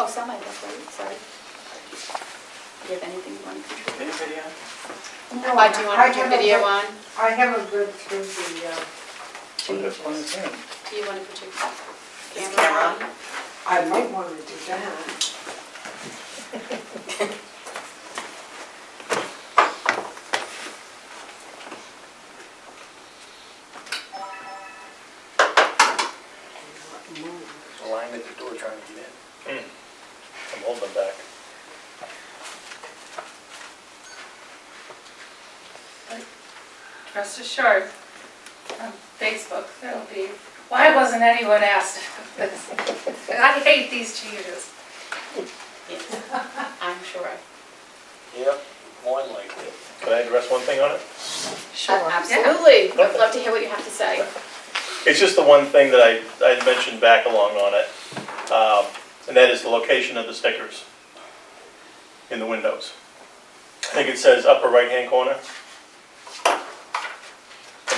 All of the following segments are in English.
Oh, semi, that's right, sorry. Do you have anything you want to contribute? Video. No, Uh, do you want I to put your haven't video read- on? I haven't read through the uh, That's what I'm changes. saying. Do you want to put your Is camera camera on? on? I might want to do that. There's a line at the door trying to get in. I'm holding them back. Rest assured, on Facebook, That'll be, why wasn't anyone asked about this? I hate these changes. Yes, I'm sure. Yep, more than likely. Can I address one thing on it? Uh, Absolutely, I'd love to hear what you have to say. It's just the one thing that I, I had mentioned back along on it, um, and that is the location of the stickers in the windows. I think it says upper right-hand corner.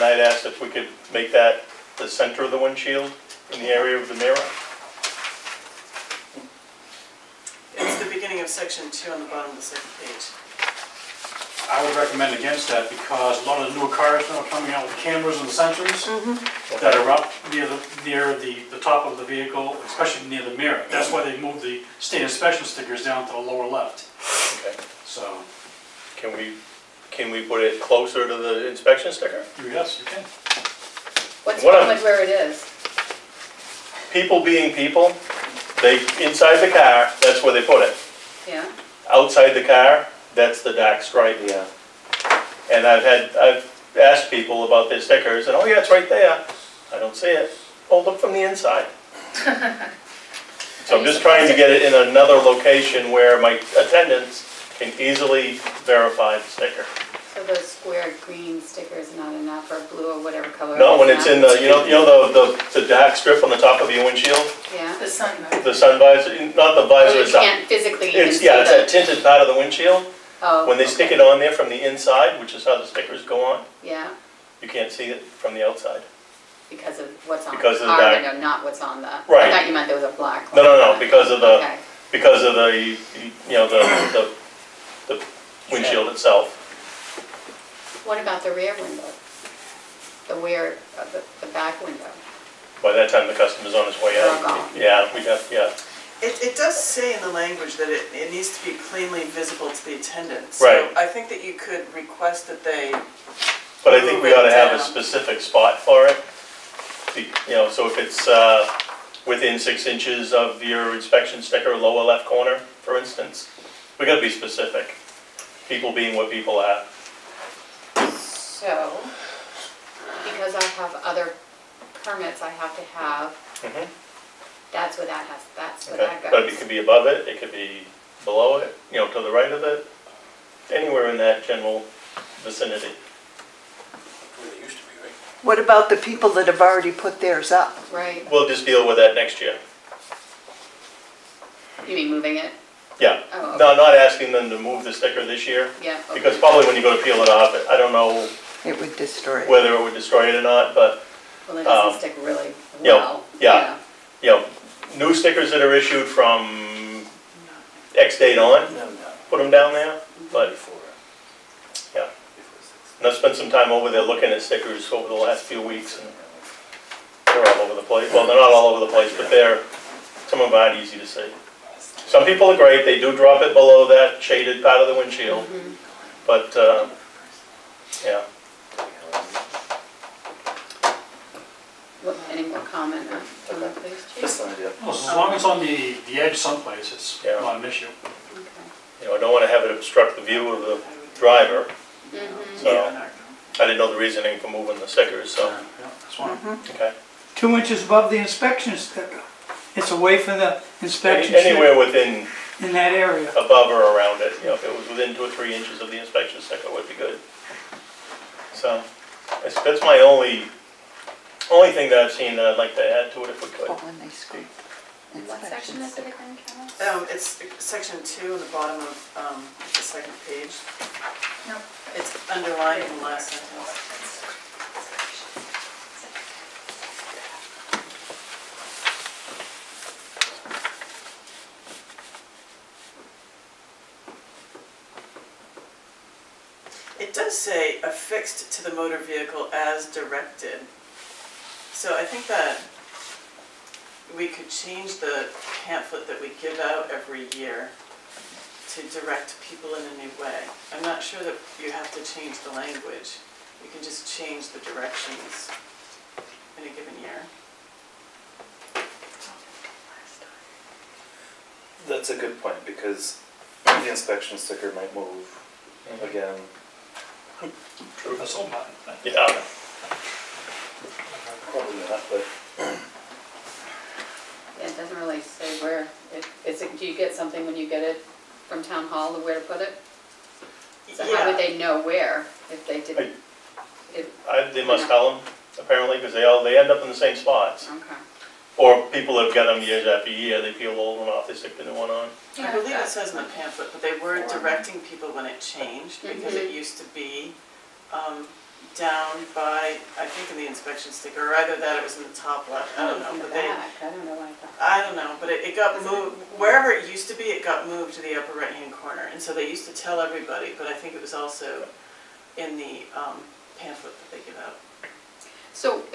And I'd asked if we could make that the center of the windshield in the area of the mirror. It's the beginning of section two on the bottom of the second page. I would recommend against that because a lot of the newer cars now are coming out with cameras and sensors mm-hmm. that are up near the, near the, the top of the vehicle, especially near the mirror. That's why they moved the state inspection stickers down to the lower left, Okay. so, Can we, can we put it closer to the inspection sticker? yes, you can. What's What wrong I'm- with where it is? People being people, they, inside the car, that's where they put it. Yeah, Outside the car, that's the dark stripe. Yeah. And I've had, I've asked people about their stickers, and oh yeah, it's right there. I don't see it. Oh, look from the inside. So I'm just trying to get it in another location where my attendants can easily verify the sticker. so those square green stickers not enough, or blue or whatever color. No, when it's in the, you know, you know the, the, the dark strip on the top of your windshield? Yeah. The sun. The sun visor, not the visor you itself. can't physically even It's, see yeah, it's that the, tinted part of the windshield. oh. When they stick it on there from the inside, which is how the stickers go on, Yeah, you can't see it from the outside. because of what's on the Because of the ah, car dark- window, not what's on the. Right. I thought you meant there was a black. No, no, no, because of the, Okay, because of the, you know, the, the, the windshield itself. what about the rear window? The rear, uh, the, the back window? By that time, the customer's on his way They're out. gone. Yeah, we have, yeah, It, it does say in the language that it, it needs to be cleanly visible to the attendant. Right. So I think that you could request that they, but I think we ought to have a Move it down. specific spot for it. Be- You know, so if it's, uh, within six inches of your inspection sticker, lower left corner, for instance, we gotta be specific. People being what people are. So, because I have other permits I have to have, Mhm. that's where that has, that's where Okay, that but it could be above it, it could be below it, you know, to the right of it, anywhere in that general vicinity. Where they used to be, right? What about the people that have already put theirs up? Right, We'll just deal with that next year. you mean moving it? Yeah, Oh, okay. no, not asking them to move the sticker this year, Yeah, okay. because probably when you go to peel it off, I don't know It would destroy it. whether it would destroy it or not, but, Well, it um, doesn't stick really yeah, well. yeah. you know, new stickers that are issued from X date on, No, no. put them down there, but, Before. Yeah. Before six. and I've spent some time over there looking at stickers over the last few weeks, and they're all over the place, well, they're not all over the place, but they're, some of them aren't easy to see. Some people are great, they do drop it below that shaded part of the windshield, Mhm. but, uh, yeah. What- Any more comment on on that, please, Just an idea. Well, As long as it's on the, the edge someplace, it's Yeah. not an issue. Okay. You know, I don't wanna have it obstruct the view of the driver, Mhm. so, I didn't know the reasoning for moving the stickers, so, Yeah, that's fine. okay. two inches above the inspection sticker. It's away from the inspection sticker Anywhere within, in that area. above or around it, you know, if it was within two or three inches of the inspection sticker would be good. So, that's, that's my only, only thing that I've seen that I'd like to add to it if we Oh, But could. when they screw. And what section is it again, Carol? um, it's section two on the bottom of, um, the second page. No. It's underlined in the last sentence. It does say affixed to the motor vehicle as directed. So I think that we could change the pamphlet that we give out every year to direct people in a new way. I'm not sure that you have to change the language. You can just change the directions in a given year. That's a good point, because the inspection sticker might move mm-hmm. again. That's all mine. Yeah, Probably not, but Yeah, it doesn't really say where. It- Is it, do you get something when you get it from town hall, of where to put it? So how would they know where if they didn't? If- I, they must tell them, apparently, because they all, they end up in the same spots. Okay. Or people have got them years after year, they peel the old one off, they stick the new one on. I believe it says in the pamphlet, but they were directing people when it changed, because it used to be um, down by, I think in the inspection sticker, or either that or it was in the top left, I don't know, In the but they, I don't know why I don't know, but it, it got Was it- moved, wherever it used to be, it got moved to the upper right-hand corner, and so they used to tell everybody, but I think it was also in the um, pamphlet that they give out.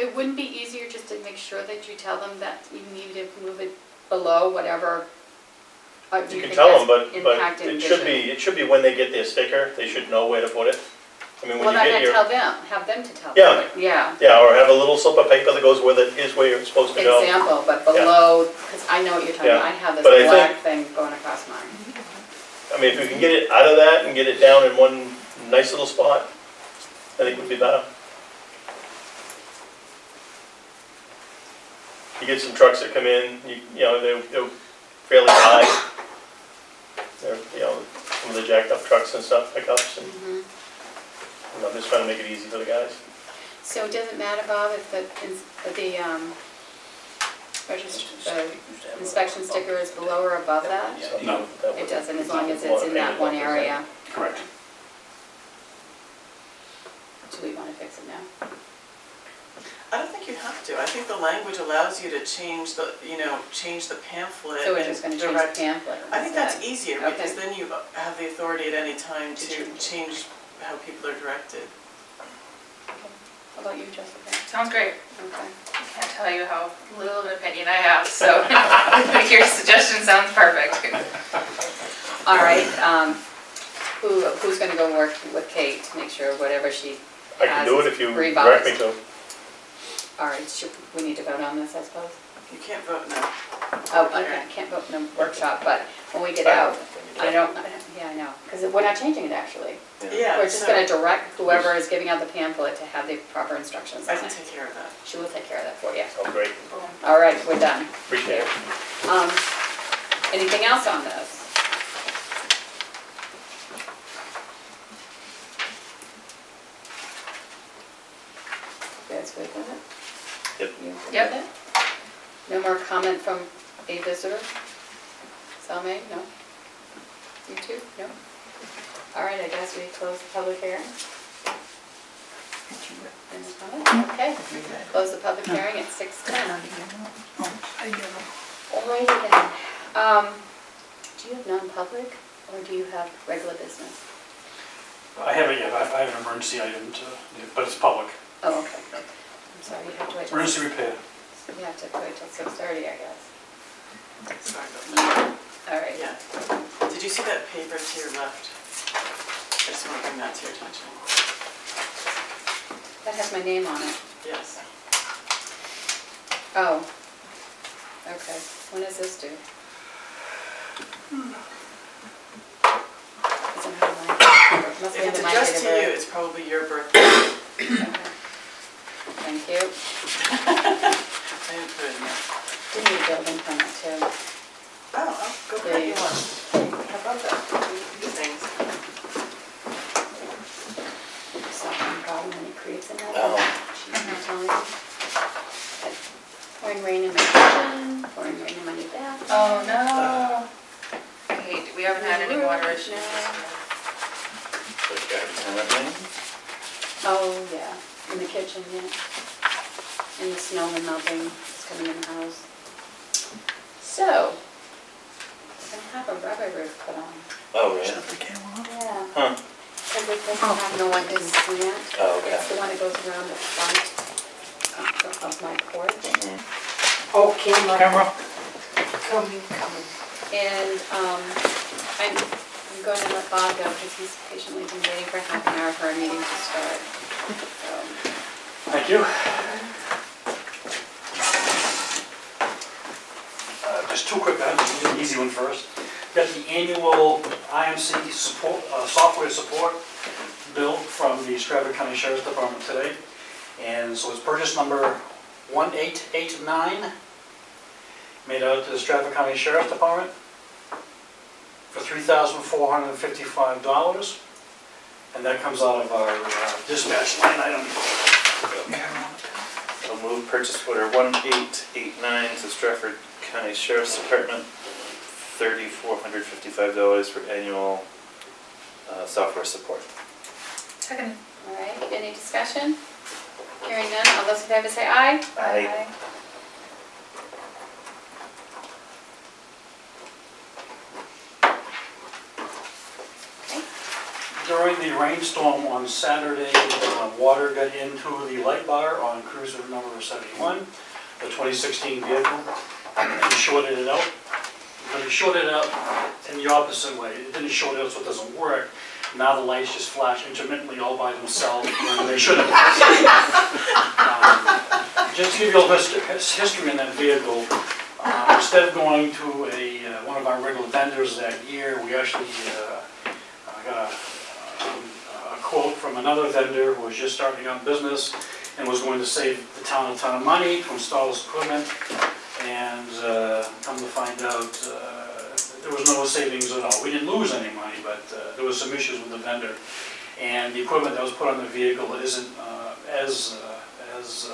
It wouldn't be easier just to make sure that you tell them that you need to move it below whatever? uh, do You can think tell them, that's but, but it should vision? be, it should be when they get their sticker, they should know where to put it. I mean, when Well, you then get I your, tell them, have them to tell Yeah. them. Yeah. yeah, or have a little slip of paper that goes with it, is where you're supposed to go. Example, but below, because I know what you're talking about, I have this But I black thing going across mine. I mean, if you can get it out of that and get it down in one nice little spot, I think would be better. You get some trucks that come in, you, you know, they're, they're fairly high. They're, you know, some of the jacked up trucks and stuff, pickups, and, Mhm. you know, just trying to make it easy for the guys. So it doesn't matter, Bob, if the, if the, um, regist- the inspection sticker is below or above that? No. It doesn't, as long as it's in that one area. Correct. Do we want to fix it now? I don't think you have to, I think the language allows you to change the, you know, change the pamphlet So we're and just gonna change the direct- pamphlet I think that's instead? easier, Okay. because then you have the authority at any time to change it. change how people are directed. How about you, Jessica? Sounds great. Okay. I can't tell you how little of an opinion I have, so your suggestion sounds perfect. All right, um, who, who's gonna go work with Kate to make sure whatever she, I can do it if you direct me to. All right, should, we need to vote on this, I suppose? You can't vote no. Oh, okay, I can't vote in a workshop, but when we get out, I don't, yeah, I know, because we're not changing it actually. Yeah, We're just so gonna direct whoever is giving out the pamphlet to have the proper instructions I on can it. take care of that. She will take care of that for you. Oh, great, All right, we're done. appreciate it. Um, anything else on this? You guys good with it? Yep. You good Yep. with it? No more comment from a visitor? Salme, no? You too, no? All right, I guess we close the public hearing. Any comment? Okay, close the public hearing at six ten. Alrighty then, um, do you have non-public or do you have regular business? I haven't yet, I I have an emergency item to, but it's public. Oh, okay. I'm sorry, you have to wait till, Emergency repair. You have to wait till six thirty, I guess. Sorry about that. Alright, Yeah. Did you see that paper to your left? I just want to bring that to your attention. that has my name on it. Yes. Oh. Okay, When does this due? It's under my, it must be If it's under my addressed to you, it's probably your birthday. Okay. Thank you. Do need a building permit too. Oh, I'll go get you you one. How about that? These things. Solving problem it creeps in that. Oh. I'm telling you. Pouring rain in my kitchen, pouring rain in my new bathroom. Oh, no. Hate, we haven't had any water issues. You. Oh, yeah, in the kitchen, yeah. And the snow and melting is coming in the house. So, we're gonna have a rubber roof put on. Oh, really? Yeah. Huh. because it doesn't have no one to slant. Oh, okay. It's the one that goes around the front of- of my porch. Mhm. Oh, camera, Camera, coming, coming. And um, I'm I'm going to let Bob go because he's patiently been waiting for half an hour for our meeting to start. So, Thank you. Uh, Two quick items, an easy one first. Got the annual IMC support, uh, software support bill from the Strafford County Sheriff's Department today. And so it's purchase number 1889, made out to the Strafford County Sheriff's Department for $3,455. And that comes out of our uh, dispatch line item. I'll move purchase order one eight eight nine to Strafford County Sheriff's Department, thirty-four hundred fifty-five dollars for annual uh, software support. Second. all right, any discussion? Hearing none, all those in favor say aye. Aye. During the rainstorm on Saturday, uh, water got into the light bar on cruiser number 71, the 2016 vehicle, and shorted it out. But it shorted out in the opposite way. It didn't short out so it doesn't work. Now the lights just flash intermittently all by themselves when they shouldn't. Um, Just to give you a little hist- history in that vehicle, uh, instead of going to a, uh, one of our regular vendors that year, we actually uh, got a um, a quote from another vendor who was just starting out business and was going to save the town a ton of money to install this equipment. And uh, come to find out, uh, there was no savings at all. We didn't lose any money, but uh, there was some issues with the vendor. And the equipment that was put on the vehicle isn't uh, as, as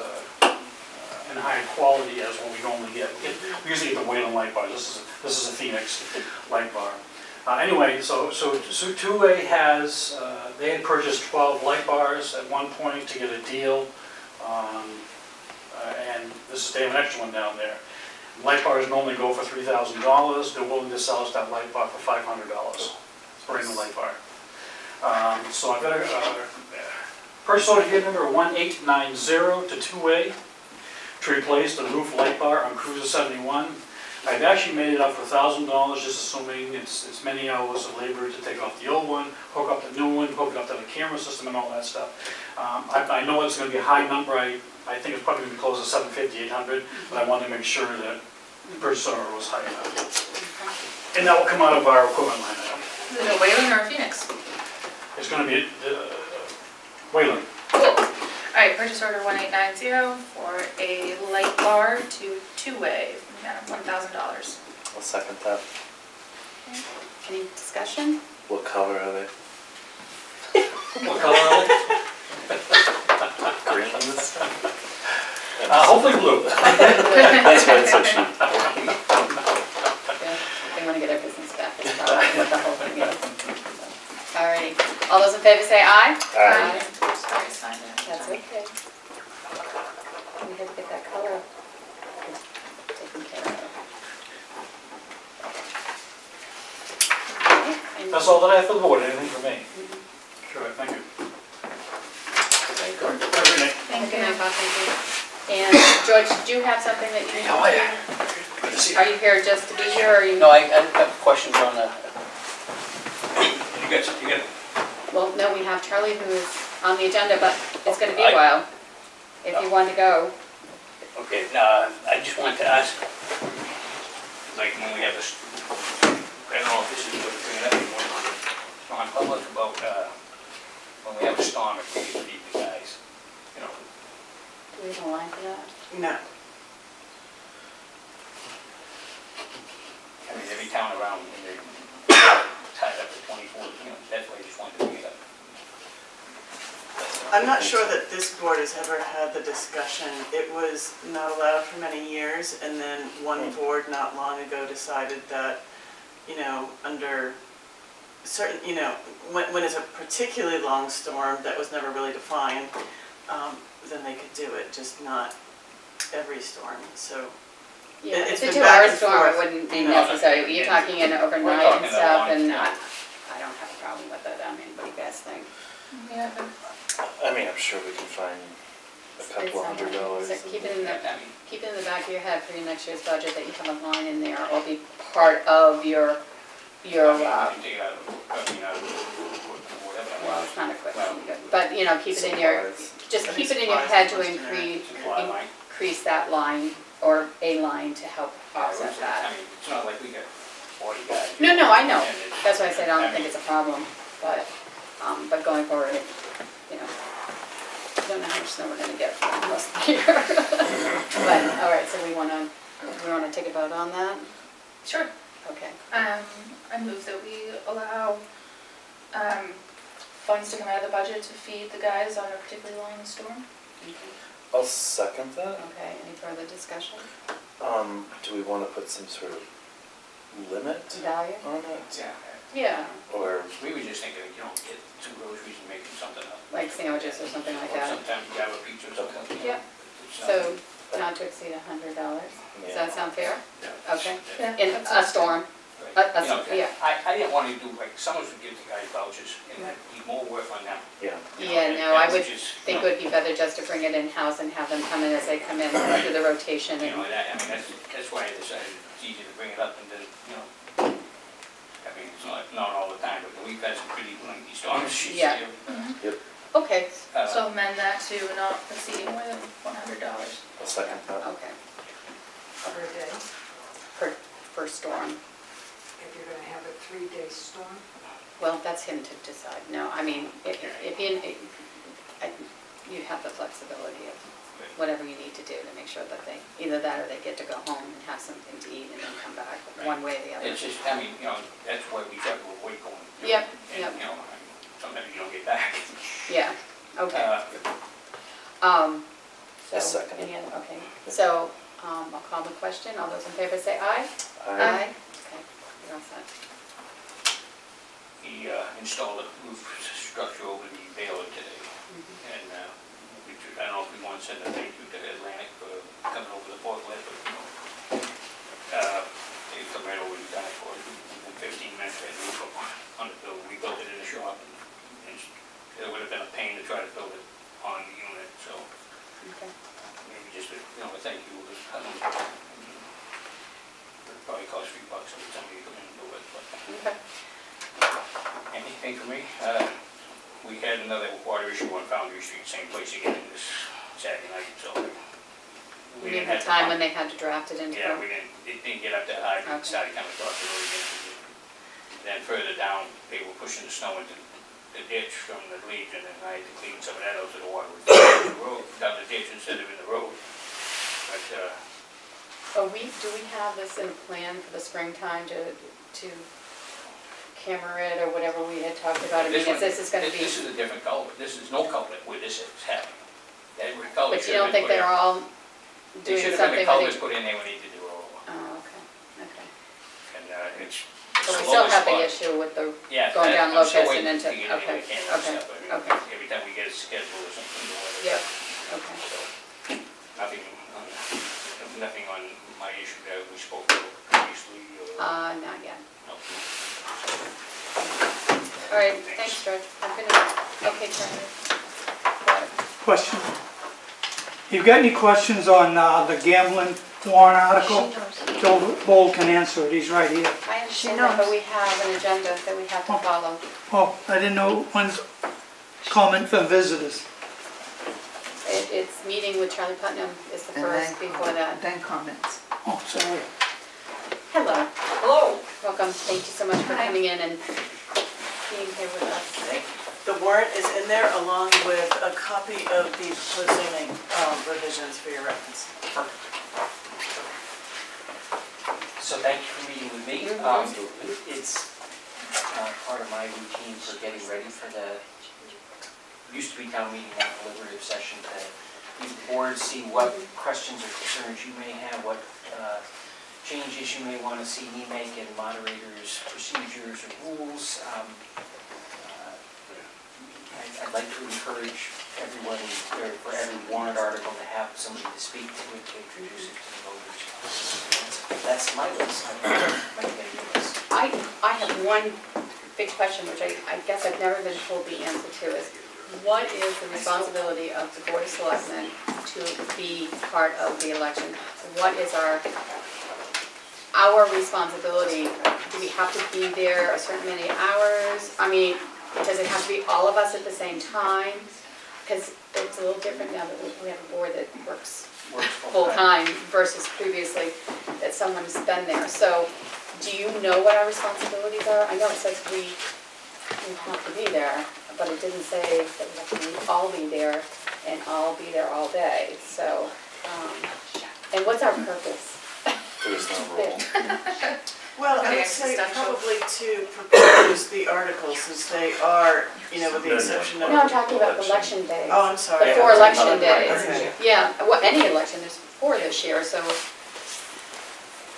in high quality as what we normally get. We usually get the Whelen light bar, this is, this is a Phoenix light bar. Uh, Anyway, so, so, so two-way has, uh, they had purchased 12 light bars at one point to get a deal. um, uh, And this is, they have an extra one down there. Light bars normally go for $3,000, they're willing to sell us that light bar for $500, brand new light bar. Um, So I've got a, uh, purchase order here number 1890 to two-way to replace the roof light bar on Cruiser 71. I've actually made it up for thousand dollars, just assuming it's, it's many hours of labor to take off the old one, hook up the new one, hook it up to the camera system and all that stuff. Um, I, I know it's gonna be a high number, I, I think it's probably gonna be close to seven fifty, eight hundred, but I wanted to make sure that the purchase order was high enough. And that will come out of our equipment line item. Is it a Whelen or a Phoenix? It's gonna be, uh, Whelen. Cool. All right, purchase order 1890 for a light bar to two-way, $1,000. I'll second that. Any discussion? What color are they? What color are they? Green? Uh, hopefully blue. That's why it's so cheap. Yeah, They want to get their business back, is probably what the whole thing is. Alrighty, all those in favor say aye? Aye. Sorry, signed it. That's okay. We had to get that color taken care of. Okay, and- That's all that I have for the board, anything for me? Sure, thank you. Very good. Have a good night. Thank you. night, Bob, thank you. And George, did you have something that you need to? Oh, yeah. Good to see you. Are you here just to be here, or are you? No, I, I have questions on the. You got, you got, Well, no, we have Charlie who is on the agenda, but it's gonna be a while. If you oh. want to go. Okay, now, I just wanted to ask, like, when we have this, I don't know if this is what bring it up anymore, non-public about, uh, when we have a storm, if we need the guys, you know, Do we have a line for that? No, I mean, every town around, when they tied up to twenty-four, you know, that's why I just wanted to bring it up. I'm not sure that this board has ever had the discussion. It was not allowed for many years, and then one board not long ago decided that, you know, under certain, you know, when, when it's a particularly long storm that was never really defined, um, then they could do it, just not every storm, so. Yeah, It- it's it's a two-hour storm, it wouldn't be No, necessary. You're yeah. talking in overnight talking and stuff, and storm. I, I don't have a problem with it. I mean, what do you guys guys think? Yeah, I mean, I'm sure we can find a It's couple of hundred dollars. so Keep it in the, I keep it in the back of your head for your next year's budget that you have a line in there, or be part of your, your, I mean, uh, you can take it out of, I mean, out of, whatever. well, it's not equipment, but, you know, keep it in your, Supplies. just I keep it in your supplies head to much increase, Supply line. increase that line, or a line to help offset it's- that. I mean, it's not like we got forty guys. No, no, I know, that's why I said I don't think it's a problem, but, um, but going forward, it- you know, I don't know how much snow we're gonna get for the rest of the year. But, all right, so we wanna, we wanna take a vote on that? Sure. Okay. Um, I move that we allow, um, funds to come out of the budget to feed the guys on a particularly long storm. Okay. I'll second that. Okay, any further discussion? Um, do we wanna put some sort of limit Value? on it? Yeah, Yeah, Or, we were just thinking, you know, get two groceries and make something up. like sandwiches or something like Or that. sometimes you have a pizza or something. you know, Yeah. it's not- So not to exceed a hundred dollars. Does that sound fair? Okay. Yeah. In a storm? Right. a- a- You know, yeah. I, I didn't want to do, like, someone should give the guys vouchers and then be more work on them. yeah. you know, Yeah, and- no, I and would just, you think it would be better just to bring it in-house and have them come in as they come in, do the rotation You know, and, and I, I mean, that's, that's why I decided it's easy to bring it up and then, you know, I mean, it's not, not all the time, but we've had some pretty lengthy storms this Yeah. year. Mm-hmm. Okay, Uh, So amend that to not exceeding more than one hundred dollars. I'll second that. okay, Per day, per, per storm. if you're gonna have a three-day storm. Well, that's him to decide, no, I mean, if, if you, I- you have the flexibility of whatever you need to do to make sure that they, either that or they get to go home and have something to eat and then come back, one way or the other. It's just, I mean, you know, that's why we try to avoid going. you Yep, And, yep. you know, I sometimes you don't get back. Yeah, okay. Uh, Um, so, I'll second it. any other, okay, so, um, I'll call the question, all those in favor say aye? Aye. Okay, you're all set. He uh, installed a roof structure over the baler today. And uh, we should- I don't know if we want to send a thank you to Atlantic for coming over the forklift, but, you know, uh, they come right over and done it for us. In fifteen minutes, we had the roof up on the building. We built it in the shop. and it's- It would have been a pain to try to build it on the unit, so Okay. maybe just a, you know, a thank you. was, I don't know, It'd Probably cost a few bucks if somebody come in and do it, but. Okay. Anything for me? Uh, We had another water issue on Foundry Street, same place again this Saturday night, so. We didn't have to time when they had to draft it into. Yeah, we didn't, it didn't get up that high, Okay. it started coming across the road again. Then further down, they were pushing the snow into the ditch from the Legion, and I had to clean some of that out so the water down the road, down the ditch instead of in the road. But, uh, we, do we have this in plan for the springtime to, to camera it or whatever we had talked about? I mean, This is this is gonna this- be, This is a different culvert, this is no culvert where this is happening. That culvert but you have don't been think put they're all There doing should have something a with culvert put in there, need to do all of them. Oh, okay, okay. And uh, it's. So we it's still have the issue with the, Yeah, going down I'm still Locust waiting and into- to get any okay, camera okay, stuff. I mean, okay. Every time we get a schedule or something, or whatever. Yeah, okay. So, nothing, on- nothing on my issue that we spoke about previously or. Uh, not yet. no. All right, thanks, George. Have a good night. Okay, Charlie. Question. You've got any questions on uh, the gambling warrant article? Joe Bold can answer it, he's right here. I understand that, but we have an agenda that we have to follow. Oh, I didn't know when's comment from visitors. It, it's meeting with Charlie Putnam is the And then first before that. Then comments. Oh, sorry. Hello, Hello. welcome. Thank you so much for Hi. coming in and being here with us. Today. The warrant is in there along with a copy of the proposed zoning um, revisions for your reference. So thank you for meeting with me. Um, It's uh, part of my routine for getting ready for the, used to be town meeting, now deliberative session, to meet the board, see what questions or concerns you may have, what uh, changes you may want to see me make in moderators' procedures or rules. Um, uh, I- I'd like to encourage everyone, or for every warrant article, to have somebody to speak to it, to introduce it to the voters. That's- my list. I might get a new list. I, have one big question, which I, I guess I've never been told the answer to, is what is the responsibility of the Board of Selectmen to be part of the election? What is our, our responsibility? Do we have to be there a certain many hours? I mean, does it have to be all of us at the same time? Because it's a little different now that we we have a board that works Works full-time. full-time versus previously that someone's been there. So do you know what our responsibilities are? I know it says we, we have to be there, but it didn't say that we have to all be there and all be there all day. So, um, and what's our purpose? There's no rule. Well, I Very would say existential. probably to propose the articles since they are, you know, with the No, no. exception of. No, I'm talking about election day. Oh, I'm sorry. The four election Right, days. okay. Yeah, well, any election, there's four this year, so,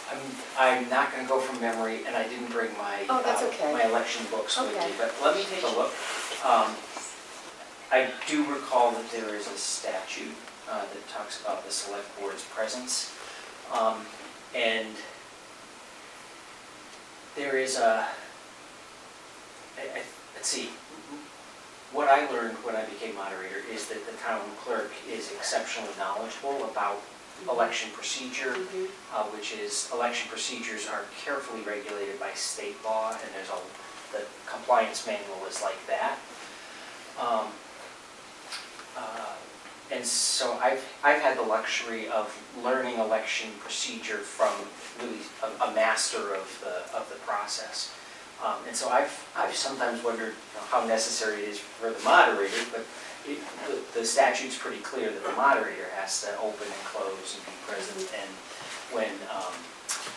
I'm, I'm not gonna go from memory, and I didn't bring my, Oh, that's uh, okay. my election books with Okay. me, but let me take a look. Um, I do recall that there is a statute uh, that talks about the select board's presence. Um, And there is a, I- I- let's see, what I learned when I became moderator is that the town clerk is exceptionally knowledgeable about election procedure, mhm. uh, which is, election procedures are carefully regulated by state law, and there's a, the compliance manual is like that. Um, uh, And so I've, I've had the luxury of learning election procedure from really a, a master of the, of the process. Um, And so I've, I've sometimes wondered you know, how necessary it is for the moderator, but it, the- the statute's pretty clear that the moderator has to open and close and be present. And when um,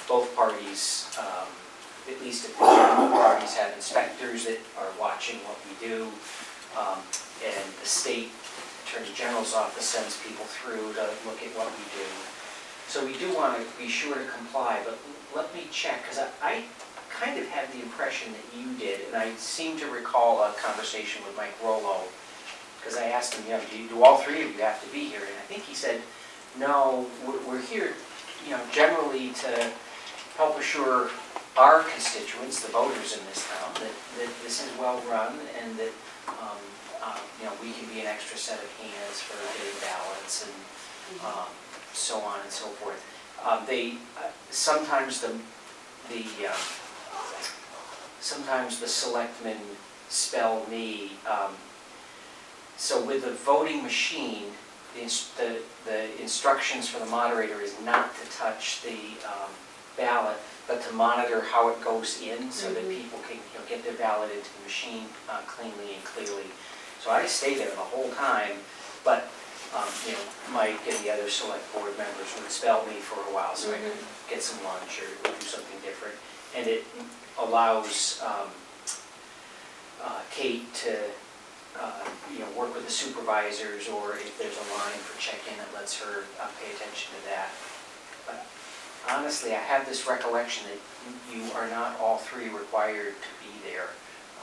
both parties, um, at least if both parties have inspectors that are watching what we do, um, and the state attorney general's office sends people through to look at what we do. So we do want to be sure to comply, but let me check, because I, I kind of had the impression that you did, and I seem to recall a conversation with Mike Rolo, because I asked him, you know, do do all three of you have to be here? And I think he said, no, we're, we're here, you know, generally to help assure our constituents, the voters in this town, that, that this is well-run and that, um, uh, you know, we can be an extra set of hands for getting ballots and, um, so on and so forth. Um, They, uh, sometimes the, the, um, sometimes the selectmen spell me, um, so with the voting machine, the, the, the instructions for the moderator is not to touch the um, ballot, but to monitor how it goes in so that Mhm. people can, you know, get their ballot into the machine uh, cleanly and clearly. So I stay there the whole time, but, um, you know, Mike and the other select board members would spell me for a while so I could get some lunch or do something different. And it allows um, uh, Kate to, uh, you know, work with the supervisors, or if there's a line for check-in, it lets her uh, pay attention to that. But honestly, I have this recollection that you are not all three required to be there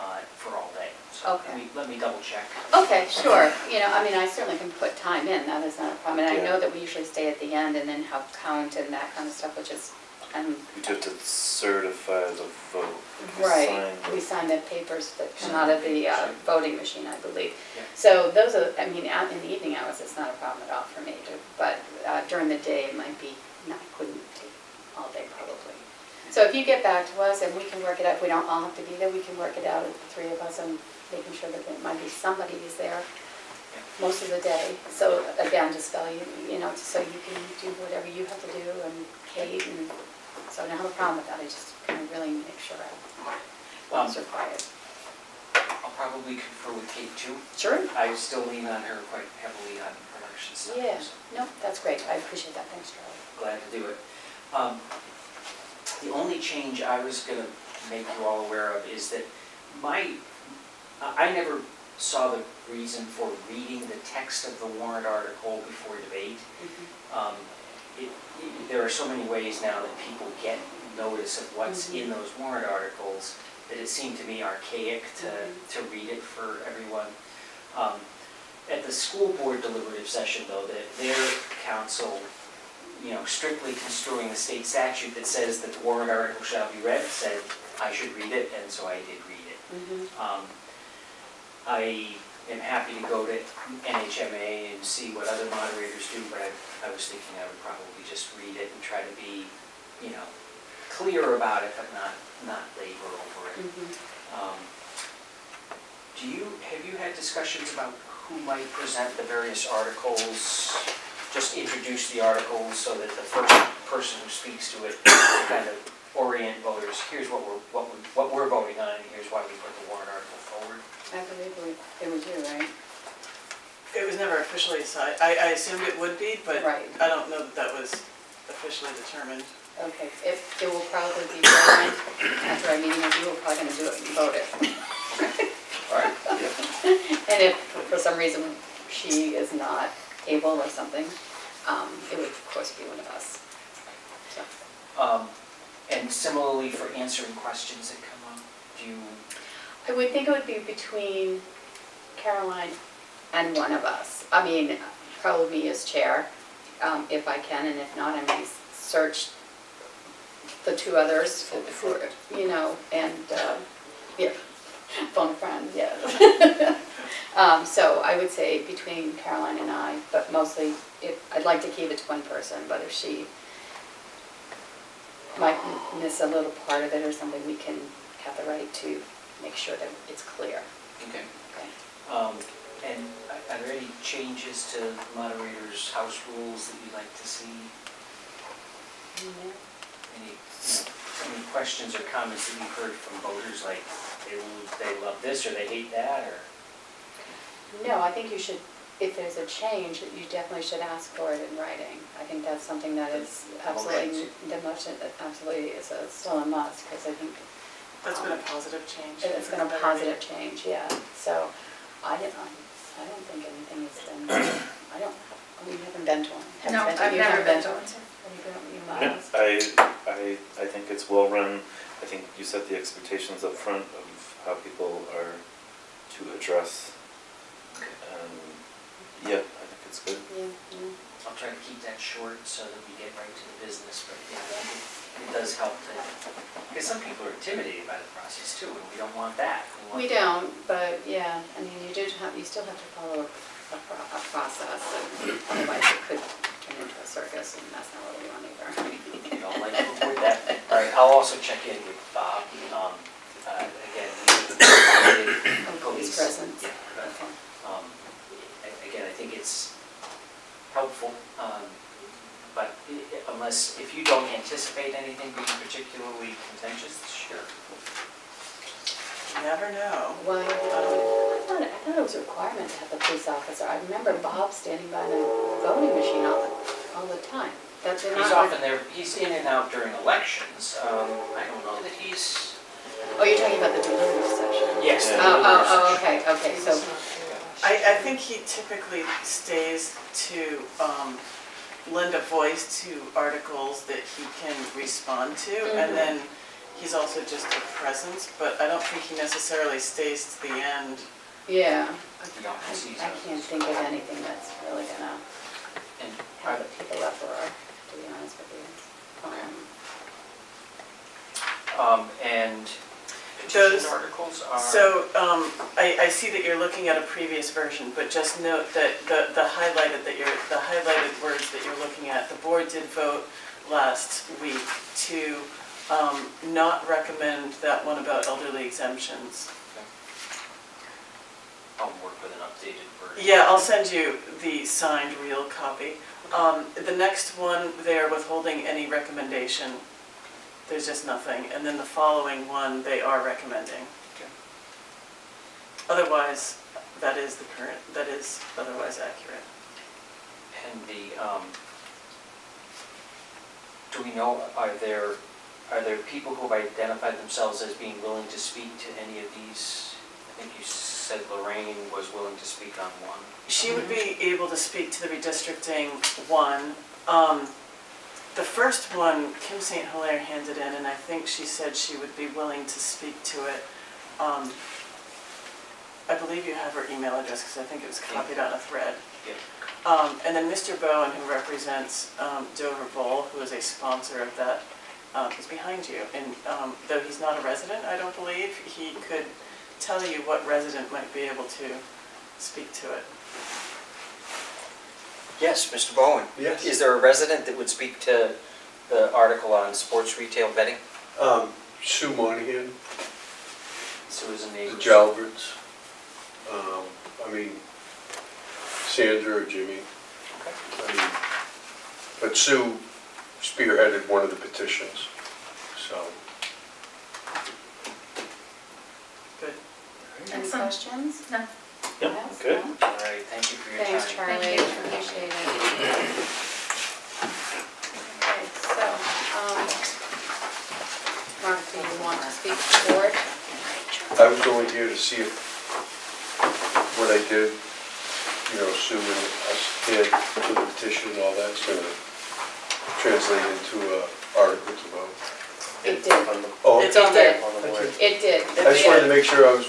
uh, for all day. So let Okay. me, let me double check. Okay, sure, you know, I mean, I certainly can put time in, that is not a problem. And I know that we usually stay at the end and then help count and that kind of stuff, which is, I'm, You do have to certify the vote. You right, sign we the- sign the papers that come out of the uh, voting machine, I believe. Yeah. So those are, I mean, out in the evening hours, it's not a problem at all for me to, but uh, during the day, it might be, no, I couldn't take all day probably. So if you get back to us and we can work it out, we don't all have to be there, we can work it out, the three of us, and making sure that there might be somebody who's there most of the day. So again, just spell you, you know, so you can do whatever you have to do and Kate and, so I don't have a problem with that, I just kind of really make sure I, what's required. I'll probably confer with Kate too. Sure. I still lean on her quite heavily on election stuff. Yeah, so no, that's great, I appreciate that, thanks Charlie. Glad to do it. Um, The only change I was gonna make you all aware of is that my, I never saw the reason for reading the text of the warrant article before debate. Um, it- it- There are so many ways now that people get notice of what's in those warrant articles that it seemed to me archaic to, Mhm. to read it for everyone. Um, At the school board deliberative session, though, that their council, you know, strictly construing the state statute that says that the warrant article shall be read, said I should read it, and so I did read it. Mhm. Um, I am happy to go to NHMA and see what other moderators do, but I, I was thinking I would probably just read it and try to be, you know, clear about it, but not, not labor over it. Mhm. Um, Do you, have you had discussions about who might present the various articles? Just introduce the articles so that the first person who speaks to it kind of orient voters, here's what we're, what we, what we're voting on, and here's why we put the warrant article forward. I believe we- it was you, right? It was never officially decided, I, I assumed it would be, but Right. I don't know that that was officially determined. Okay, it, it will probably be Caroline, after our meeting with you, we're probably gonna do it and vote it. All right. And if for some reason she is not able or something, um, it would of course be one of us. So, Um, And similarly for answering questions that come up, do you, I would think it would be between Caroline and one of us. I mean, probably me as chair, um, if I can, and if not, I may search the two others are, you know, and, um, yeah, phone a friend, yeah. Um, so I would say between Caroline and I, but mostly, if, I'd like to keep it to one person, but if she might m- miss a little part of it or something, we can have the right to make sure that it's clear. okay. Okay. Um, And are are there any changes to moderator's house rules that you'd like to see? Any, you know, any questions or comments that you've heard from voters, like they, they love this or they hate that, or? No, I think you should, if there's a change, that you definitely should ask for it in writing. I think that's something that is absolutely, the motion, absolutely is a, still a must, because I think That's been a um, positive change. it's been a positive change, yeah. So I didn't, I don't think anything has been, I don't, we haven't been to one. Haven't No, been to- I've you never haven't been to one. Have you been, you Yeah, miles? I, I, I think it's well run. I think you set the expectations up front of how people are to address. And yeah, I think it's good. Yeah, yeah. I'll try to keep that short so that we get right to the business, but yeah, I it does help to, because some people are intimidated by the process too, and we don't want that. want- We don't, but yeah, I mean, you do have, you still have to follow a, pro- a process, and otherwise it could turn into a circus, and that's not what we want either. You don't like to avoid that. All right, I'll also check in with Bob, um, uh, again, he's the police. police presence. Yeah, Okay. um, again, I think it's helpful, um, but i- i- unless, if you don't anticipate anything being particularly contentious, sure. You Never know. Well, I thought, I thought it was a requirement to have a police officer. I remember Bob standing by the voting machine all the, all the time. That's He's often there, he's in and out during elections, um, I don't know that he's, Oh, you're talking about the deliberative session? yes. the Oh, oh, oh, okay, okay, so, I, I think he typically stays to um, lend a voice to articles that he can respond to, and then he's also just a presence, but I don't think he necessarily stays to the end. yeah. session. The office he's I I can't think of anything that's really gonna And have are- the people uproar, to be honest with you. Um, Um, and Those- articles are. So um, I, I see that you're looking at a previous version, but just note that the the highlighted that you're, the highlighted words that you're looking at, the board did vote last week to um, not recommend that one about elderly exemptions. I'll work with an updated version. Yeah, I'll send you the signed real copy. Um, The next one, they're withholding any recommendation. There's just nothing. And then the following one, they are recommending. Okay. Otherwise, that is the current, that is otherwise accurate. And the, um, do we know, are there, are there people who have identified themselves as being willing to speak to any of these? I think you said Lorraine was willing to speak on one. She would be able to speak to the redistricting one. Um, The first one, Kim St. Hilaire handed in, and I think she said she would be willing to speak to it. Um, I believe you have her email address, because I think it was copied on a thread. Um, And then Mr. Bowen, who represents um, Dover Bowl, who is a sponsor of that um, is behind you. And um, though he's not a resident, I don't believe, he could tell you what resident might be able to speak to it. Yes, Mr. Bowen. Yes. Is there a resident that would speak to the article on sports retail betting? Um, Sue Monahan, So is a the neighbor. Jalberts, um, I mean, Sandra or Jimmy. I mean, But Sue spearheaded one of the petitions, so. Good. Any Excellent. questions? No. Yep, Yes, good. no? All right, thank you for your time. Thanks, Charlie, Thank you. appreciate it. Okay, so, um, Mark, do you want to speak to the board? I was only here to see if what I did, you know, Sue and us did to the petition and all that's gonna translate into a article to vote. It did. Oh, It's okay. on there. On the board. It did. I just wanted to make sure I was,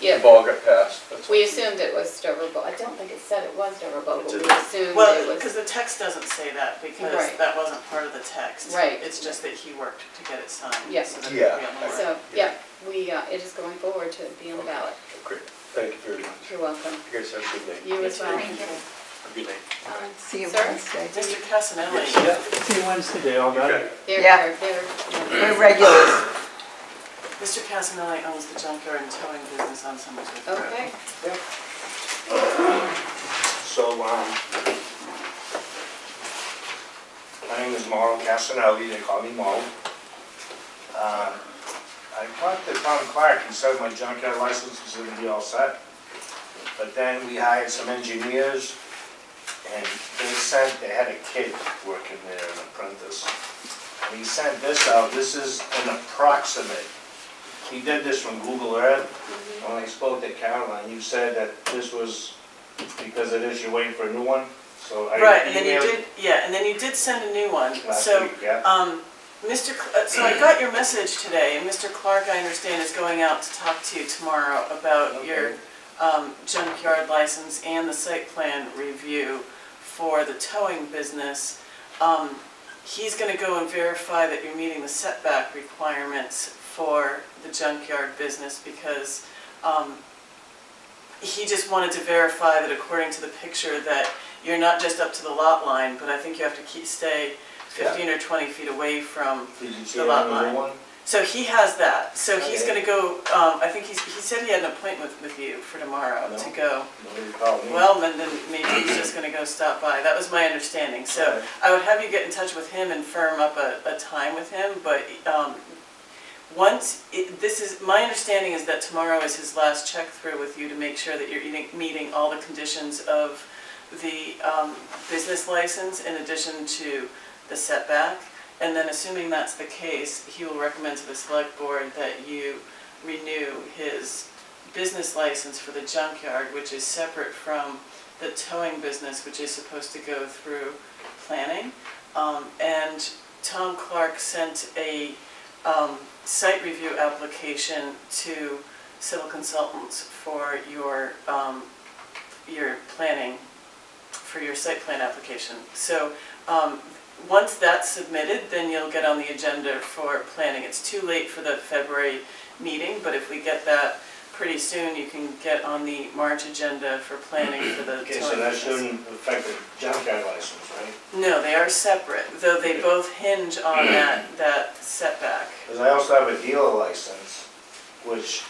the Yeah, ball got passed, that's we assumed it was Dover Bowl. I don't think it said it was Dover Bowl, but we didn't. assumed Well, it because was, the text doesn't say that, because Right. that wasn't part of the text. Right. It's just that he worked to get it signed. Yeah. so that it Yeah. would be on the warrant. so, yeah, we, uh, it is going forward to be on the ballot. Great, thank you very much. You're welcome. You guys have a good night. You as well. Thank you. Good night. Um, See you Sir? Wednesday. Mr. Casanelli, See you Wednesday. Okay. They're, Yeah. they're, they're. We're regulars. Mr. Casanelli owns the junkyard and towing business on Somersworth Road. Okay, So, um, my name is Mauro Casanelli, they call me Mo. Um, I talked to Tom Clark, he said my junkyard license was gonna be all set. But then we hired some engineers, and they sent, they had a kid working there, an apprentice. And he sent this out, this is an approximate. He did this from Google Earth. When I spoke to Caroline, you said that this was, because of this, you're waiting for a new one? So I Right, and then you emailed did, yeah, and then you did send a new one. Last So, week, yeah. um, Mr., Cl- uh, so I got your message today, and Mr. Clark, I understand, is going out to talk to you tomorrow about your Okay. um, junkyard license and the site plan review for the towing business. Um, He's gonna go and verify that you're meeting the setback requirements for the junkyard business because um, he just wanted to verify that according to the picture that you're not just up to the lot line, but I think you have to keep, stay fifteen or twenty feet away from Did you see the lot line. so he has that, so he's Okay. gonna go, um, I think he's, he said he had an appointment with, you for tomorrow No. to go. Well, then, then maybe he's just gonna go stop by, that was my understanding, so. I would have you get in touch with him and firm up a, a time with him, but, um, once, it, this is, my understanding is that tomorrow is his last check through with you to make sure that you're eating, meeting all the conditions of the, um, business license in addition to the setback. And then assuming that's the case, he will recommend to the select board that you renew his business license for the junkyard, which is separate from the towing business, which is supposed to go through planning. Um, and Tom Clark sent a, um, site review application to civil consultants for your, um, your planning, for your site plan application. So, um, once that's submitted, then you'll get on the agenda for planning. It's too late for the February meeting, but if we get that pretty soon, you can get on the March agenda for planning for the Okay, so towing that business. shouldn't affect the junkyard license, right? No, they are separate, though they both hinge on that, that setback. Because I also have a dealer license, which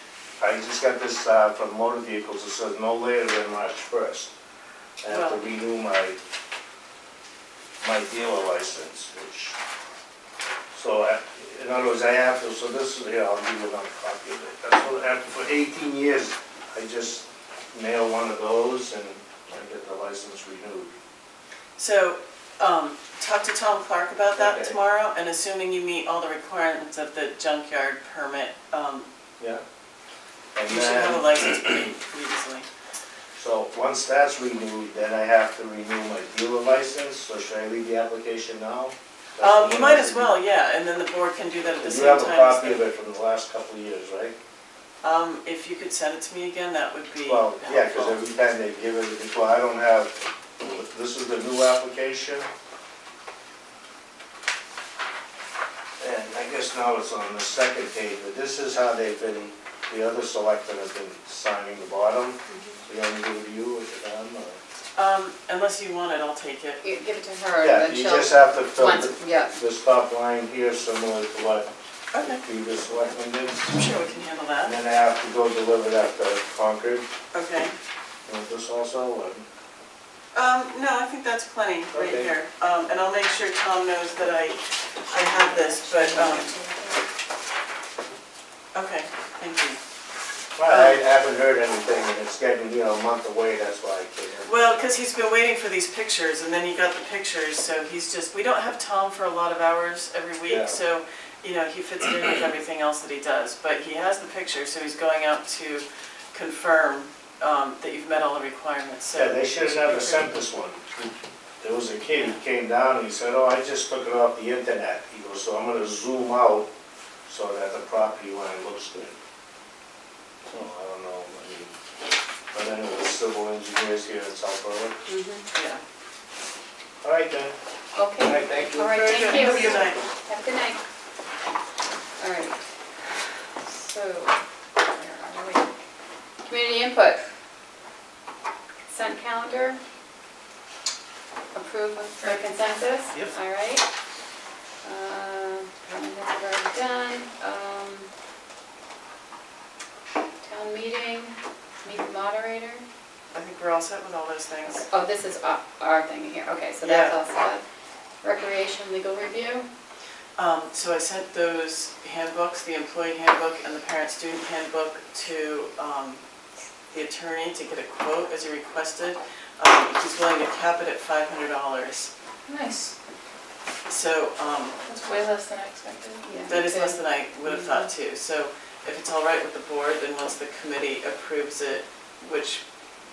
I just got this uh, from motor vehicles, it says no later than March first. I have to renew my, my dealer license, which, so I- in other words, I have to, so this is, here, I'll give you another copy of it. That's what, after, for eighteen years, I just mail one of those and I get the license renewed. So, um, talk to Tom Clark about that Okay. tomorrow, and assuming you meet all the requirements of the junkyard permit, um, Yeah. And you should have a then, license pretty pretty easily. so once that's renewed, then I have to renew my dealer license, so should I leave the application now? That's Um, you might as well, yeah, and then the board can do that at the same time. You same have a time. copy as of it from the last couple of years, right? the- Um, if you could send it to me again, that would be Well, yeah, because every time they give it, before, I don't have, this is the new application. And I guess now it's on the second page, but this is how they've been, the other selectmen have been signing the bottom. So you want me to give it to you or to them, or? Um, unless you want it, I'll take it. You give it to her Yeah, and then you she'll. just have to fill once- the, Yeah, this top line here similar to what the Okay, previous selectmen did. I'm sure we can handle And that. then I have to go deliver that to Concord, Okay. and this also, and Um, no, I think that's plenty right Okay. here. Um, and I'll make sure Tom knows that I, I have this, but, um, okay, thank you. Well, I haven't heard anything, and it's getting, you know, a month away, that's why I came in. Well, because he's been waiting for these pictures, and then he got the pictures, so he's just, we don't have Tom for a lot of hours every week, Yeah. so, you know, he fits it in with everything else that he does. But he has the pictures, so he's going out to confirm um, that you've met all the requirements, so. Yeah, they should have never sent this one. There was a kid, he came down and he said, oh, I just took it off the internet. He goes, so I'm gonna zoom out so that the property line looks good. So, I don't know, I mean, but then it was civil engineers here in South Berwick. mhm, Yeah. All right then. All okay. right, thank you. All right, thank you. Have a good night. Have a good night. All right. So, where are we? Community input. Consent calendar. Approve by consensus? Yep. All right. Uh, Department heads already done. Um, Town meeting, meet the moderator. I think we're all set with all those things. Oh, this is our- our thing here, okay, so that's all set. Recreation legal review. Um, so I sent those handbooks, the employee handbook and the parent-student handbook to, um, the attorney to get a quote as he requested. Um, he's willing to cap it at five hundred dollars. Nice. So, um, That's way less than I expected. Yeah, that is less than I would have thought too. So if it's all right with the board, then once the committee approves it, which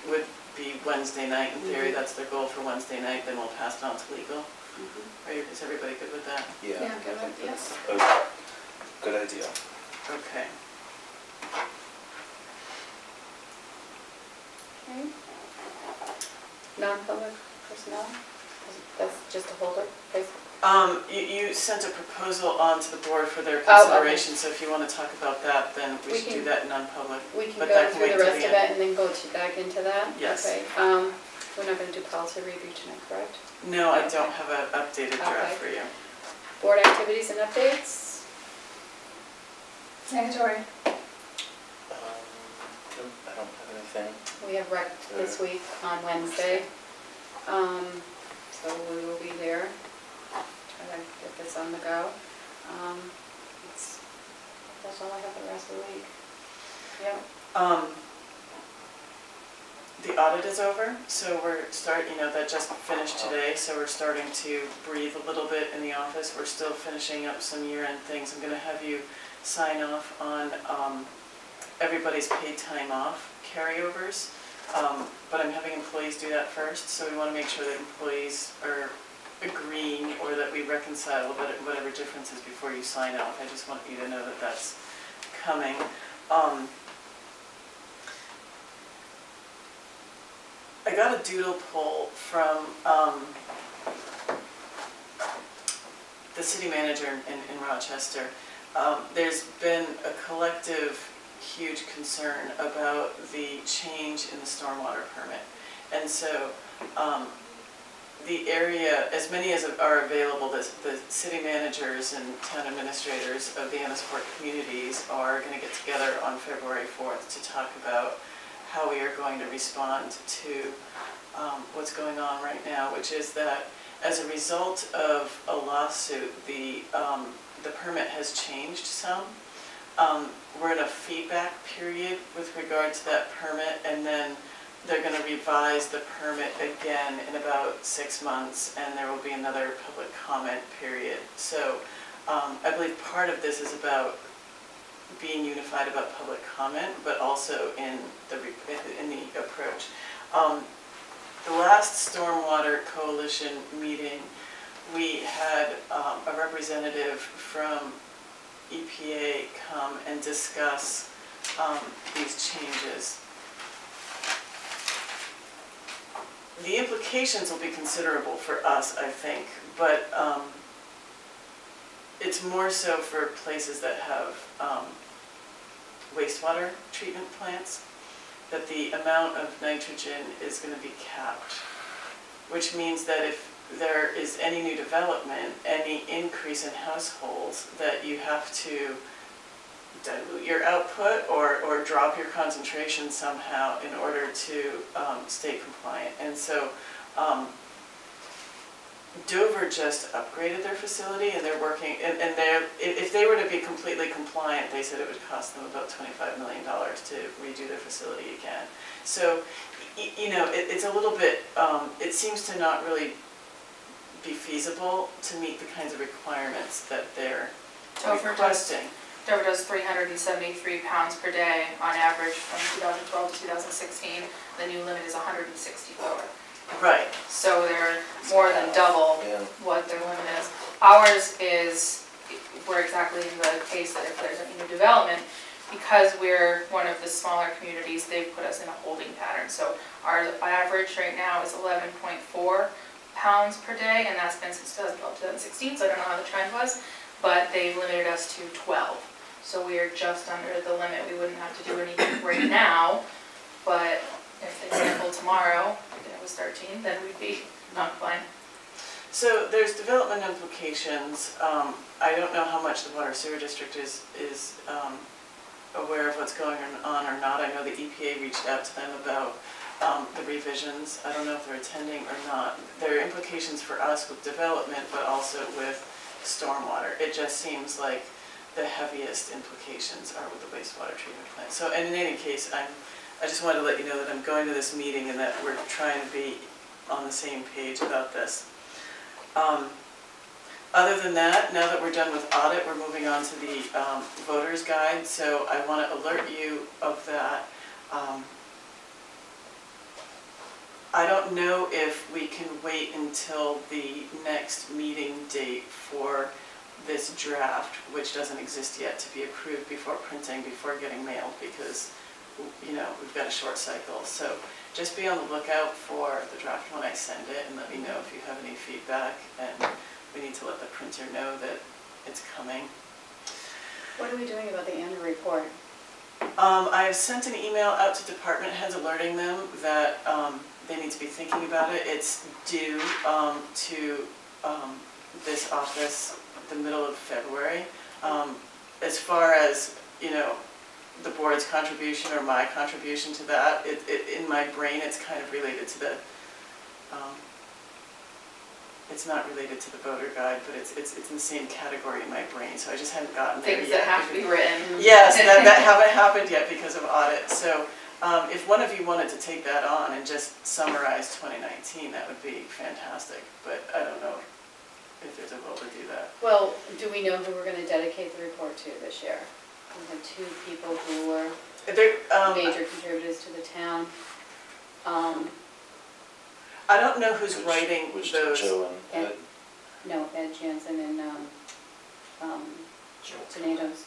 would be Wednesday night in theory, Mhm. that's their goal for Wednesday night, then we'll pass it on to legal. Mhm. Are you, is everybody good with that? Yeah. Yeah, good, I think yes. that's a Good idea. Okay. Okay. Non-public personnel, that's just a holder, basically. Um, you, you sent a proposal on to the board for their Oh, okay. consideration, so if you want to talk about that, then we We should do can- that in non-public. We can But go that can through wait the till rest the of it and then go to, back into that? Yes. Okay, um, we're not gonna do policy review tonight, correct? No, I don't have an updated Okay. draft for you. Board activities and updates? Negatory. Um, nope, I don't have anything. We have rec this week on Wednesday. Um, so we will be there, try to get this on the go. Um, it's, that's all I have the rest of the week. Yep. Um, the audit is over, so we're start, you know, that just finished today, so we're starting to breathe a little bit in the office. We're still finishing up some year-end things. I'm gonna have you sign off on, um, everybody's paid time off carryovers. Um, but I'm having employees do that first, so we wanna make sure that employees are agreeing or that we reconcile what- whatever differences before you sign off. I just want you to know that that's coming. Um, I got a doodle poll from um, the city manager in, in Rochester. Um, There's been a collective huge concern about the change in the stormwater permit. And so um, the area, as many as are available, the, the city managers and town administrators of the Ennisport communities are gonna get together on February fourth to talk about how we are going to respond to um, what's going on right now, which is that as a result of a lawsuit, the, um, the permit has changed some. Um, We're in a feedback period with regard to that permit, and then they're gonna revise the permit again in about six months, and there will be another public comment period. So um, I believe part of this is about being unified about public comment, but also in the, in the approach. Um, The last Stormwater Coalition meeting, we had um, a representative from EPA come and discuss um, these changes. The implications will be considerable for us, I think, but um, it's more so for places that have um, wastewater treatment plants, that the amount of nitrogen is gonna be capped. Which means that if there is any new development, any increase in households, that you have to dilute your output or, or drop your concentration somehow in order to um, stay compliant. And so um, Dover just upgraded their facility and they're working, and, and they're, if, they were to be completely compliant, they said it would cost them about twenty-five million dollars to redo their facility again. So, you know, it, it's a little bit, um, it seems to not really be feasible to meet the kinds of requirements that they're Dover does, requesting. Dover does three hundred and seventy-three pounds per day on average from two thousand twelve to two thousand sixteen. The new limit is hundred and sixty-four. Right, So they're more than double Yeah. what their limit is. Ours is, we're exactly in the case that if there's any new development, because we're one of the smaller communities, they've put us in a holding pattern. So our average right now is eleven point four pounds per day, and that's been since 2012, 2016, so I don't know how the trend was, but they limited us to twelve. So we are just under the limit, we wouldn't have to do anything right now, but if they sample tomorrow, it was thirteen, then we'd be not fine. so there's development implications. Um, I don't know how much the water sewer district is, is um, aware of what's going on or not. I know the EPA reached out to them about um, the revisions. I don't know if they're attending or not. There are implications for us with development, but also with stormwater. It just seems like the heaviest implications are with the wastewater treatment plant. So, and in any case, I'm, I just wanted to let you know that I'm going to this meeting and that we're trying to be on the same page about this. Um, Other than that, now that we're done with audit, we're moving on to the um, voter's guide, so I want to alert you of that. Um, I don't know if we can wait until the next meeting date for this draft, which doesn't exist yet, to be approved before printing, before getting mailed, because, you know, we've got a short cycle. So just be on the lookout for the draft when I send it, and let me know if you have any feedback, and we need to let the printer know that it's coming. What are we doing about the annual report? Um, I have sent an email out to department heads alerting them that, um, they need to be thinking about it. It's due, um, to, um, this office the middle of February. Um, as far as, you know, the board's contribution or my contribution to that, it, it, in my brain, it's kind of related to the, um, it's not related to the voter guide, but it's, it's, it's in the same category in my brain, so I just hadn't gotten there yet. Things that have to be written. Yes, that, that haven't happened yet because of audit, so, um, if one of you wanted to take that on and just summarize twenty nineteen, that would be fantastic, but I don't know if there's a will to do that. Well, do we know who we're gonna dedicate the report to this year? We have two people who were There, um, major contributors to the town. Um, I don't know who's Which- writing Which those. Joe and And- Ed, no, Ed Jansen and, um, um, Tornadoes.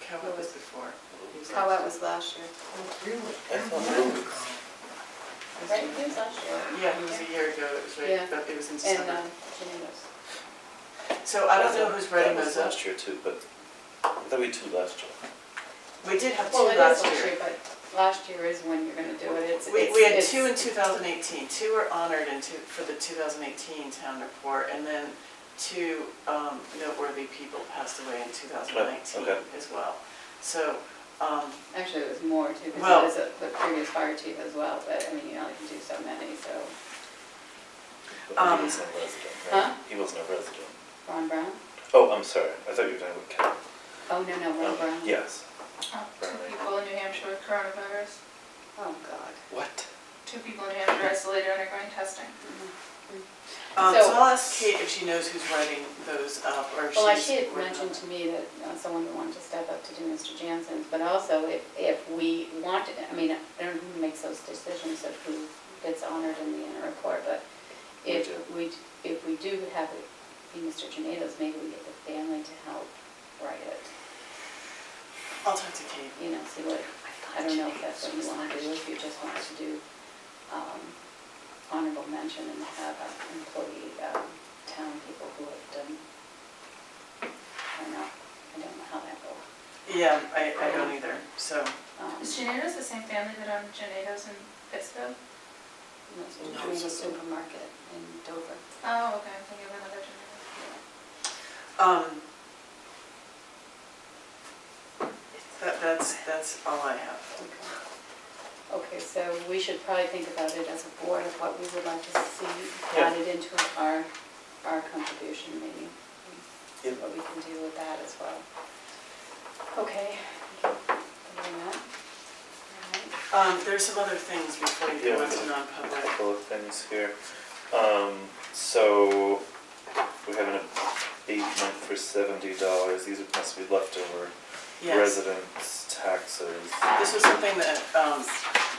Cowett was before. He was How last that was last year. I thought they were- Right, it was last year. Yeah, he was a year ago, it was Yeah. right, but it was in And, December. uh, Tornadoes. So I don't know who's writing That was those up. last year too, but I thought we had two last year. We did have two Well, it is last last year. year, but last year is when you're gonna do it. It's, We, it's- we had it's- two in 2018. Two were honored in two, for the 2018 town report, and then two um, noteworthy people passed away in 2019 okay. as well. So, um, Actually, it was more too, because Well- it was a- the previous fire chief as well, but I mean, you only can do so many, so. But Um, he wasn't a resident, Huh? right? He wasn't a resident. Ron Brown? Oh, I'm sorry, I thought you were talking about Ken. Oh, no, no, Ron Um, Brown. Yes. Oh, Two people in New Hampshire with coronavirus. Oh, God. What? Two people in New Hampshire isolated undergoing testing. Um, So- so I'll ask Kate if she knows who's writing those up, or if she's. Well, like she had mentioned to me that uh, someone wanted to step up to do Mr. Jansen's, but also if, if we wanted, I mean, I don't know who makes those decisions of who gets honored in the annual report, but if we, if we do have it be Mr. Genados, maybe we get the family to help write it, I'll talk to Kate. you know, see what, I don't know if that's what you want to do, if you just want to do um, honorable mention and have uh, employee, um, town people who have done I don't know, I don't know how that will. Yeah, I, I don't either, so, um, Is Geneda's the same family that owned Geneda's in Pittsfield? you know, so Doing a supermarket in Dover. Oh, okay, I'm thinking of another Geneda's. um, that, that's, that's all I have. Okay. Okay, so we should probably think about it as a board of what we would like to see Yeah. added into our, our contribution maybe. See Yep. what we can do with that as well. Okay, doing that. All right. Um, there's some other things before you go Yeah. into non-public. couple of things here. Um, so we have an abatement for seventy dollars. These are- must be leftover Yes, residents' taxes. this was something that, um,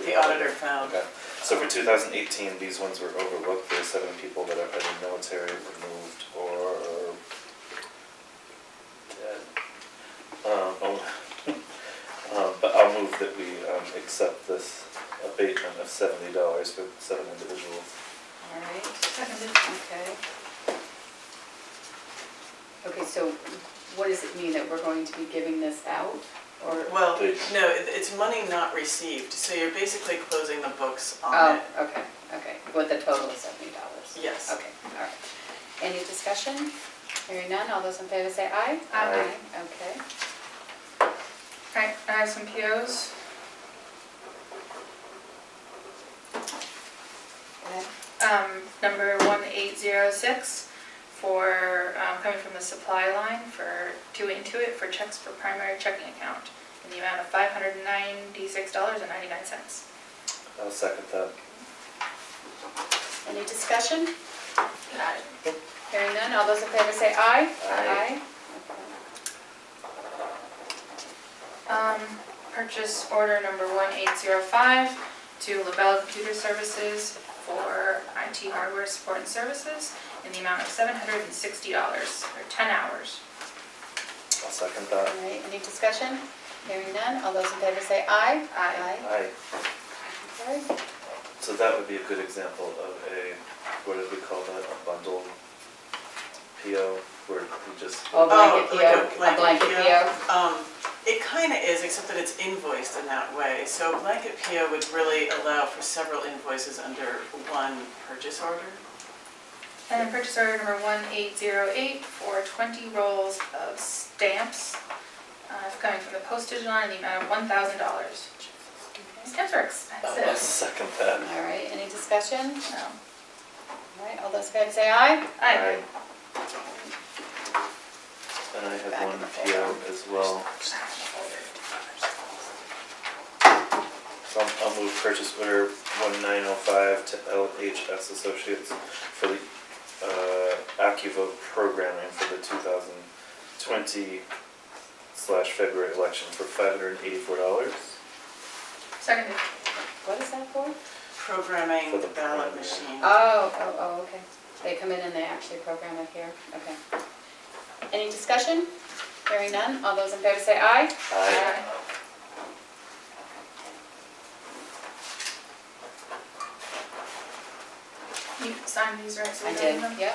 the auditor found. Okay, so for two thousand eighteen, these ones were overlooked. There are seven people that are either military, removed, or dead. Um, oh, um, but I'll move that we, um, accept this abatement of seventy dollars for seven individuals. All right, Seconded. okay. Okay, so what does it mean that we're going to be giving this out? Or, Well, no, it's money not received, so you're basically closing the books on oh, it. okay, okay, with a total of seventy dollars? Yes. Okay, all right. Any discussion? Hearing none, all those in favor say aye? Aye. Okay. Alright, I have some POs. Um, number one eight zero six for, um, coming from the supply line for, to Intuit for checks for primary checking account in the amount of five hundred and ninety-six dollars and ninety-nine cents. I'll second that. Any discussion? Got it. Hearing none, all those in favor say aye? Aye. Okay. Um, purchase order number one eight zero five to LaBelle Computer Services for IT hardware support and services in the amount of seven hundred and sixty dollars for ten hours. I'll second that. right, any discussion? Hearing none, all those in favor say aye? Aye. Aye. Okay. So that would be a good example of a, what did we call that, a bundled PO, where we just. Oh, blanket Oh, like PO, a blanket PO? Um, it kinda is, except that it's invoiced in that way. So a blanket PO would really allow for several invoices under one purchase order. And then purchase order number one eight zero eight for twenty rolls of stamps, uh, coming from the postage line in the amount of one thousand dollars. Stamps are I'll expensive. second that. All right, any discussion? No. All right, all those in favor say aye? Aye. And I have in one the PO as well. So I'll, I'll move purchase order one nine oh five to LHS Associates for the, uh, AccuVote programming for the two thousand twenty slash February election for five hundred and eighty-four dollars. Seconded. What is that for? Programming For the the ballot primary. machine. Oh, oh, oh, okay. They come in and they actually program it here, okay. Any discussion? Hearing none, all those in favor say aye? Aye. You signed these, right? So I we did, don't them? yeah.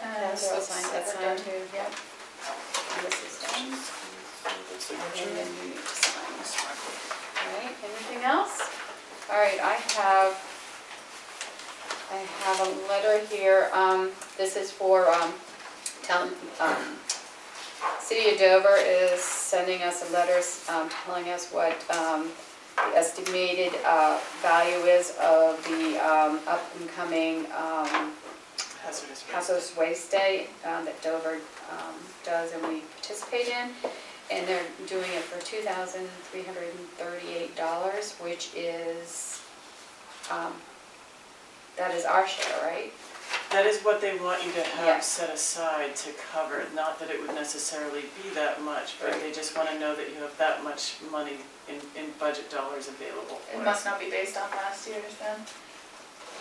Uh, Those all signed, that's separate. signed too, yeah. And this is done. And then you need to sign this one. All right, anything else? All right, I have, I have a letter here, um, this is for, um, telling, um, City of Dover is sending us a letter, um, telling us what, um, the estimated, uh, value is of the, um, up and coming, um, Hazardous waste. hazardous waste day um, that Dover um, does and we participate in. And they're doing it for two thousand three hundred and thirty-eight dollars, which is, um, that is our share, right? That is what they want you to have set aside to cover, it. not that it would necessarily be that much, but they just wanna know that you have that much money in, in budget dollars available for It it. must not be based on last year's then.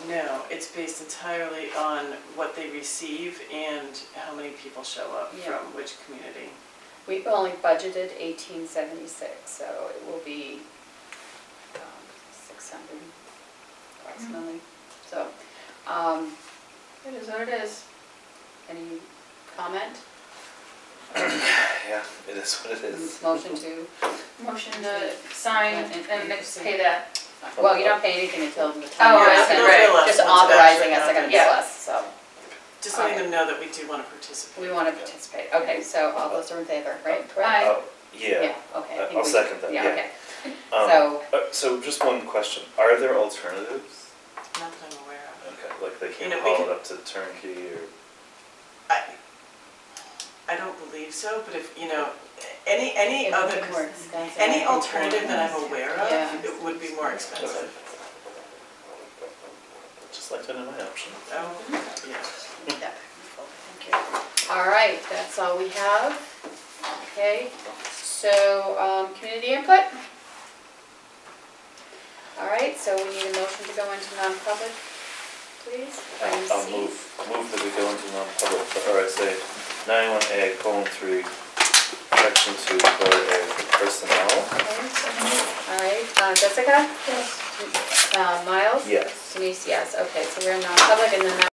No, it's based entirely on what they receive and how many people show up Yeah. from which community. We only budgeted eighteen seventy-six, so it will be um, six hundred approximately. So, um, It is what it is. Any comment? Yeah, it is what it is. Motion to, Motion to sign and and next pay that. well, you don't pay anything until the Oh, time. I you're see, right. Just once it authorizing actually us, they're gonna happens. bill us, so Just letting them know that we do wanna participate. we wanna participate. Okay, so all those are in favor, right? Correct? Aye. Oh, yeah. Yeah, okay. I Uh, think I'll we- second that, yeah. okay. Um, So, uh, so just one question, are there alternatives? Not that I'm aware of. Okay, like they You can't know, we haul could- it up to turnkey or? I, I don't believe so, but if, you know, any, any It other, would be more expensive, I any think, alternative that I'm for- aware Yeah. of, it would be more expensive. Just like to know my options. Oh, yeah. Yeah, thank you. All right, that's all we have. Okay, so, um, community input? All right, so we need a motion to go into non-public, please. Item I'll C. move, move that we go into non-public for RSA ninety-one A colon three, section two, letter A, personnel. Okay, so moved. All right, uh, Jessica? Yes. Uh, Miles? Yes. Denise, yes, okay, so we're in non-public and then that